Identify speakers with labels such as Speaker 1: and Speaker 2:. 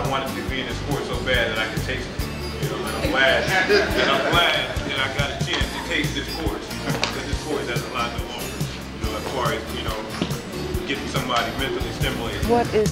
Speaker 1: I wanted to be in this sport so bad that I could taste it. You know, and I'm glad, and I'm glad that I got a chance to taste this course because this course has a lot to offer. You know, as far as you know, getting somebody mentally stimulated.
Speaker 2: What is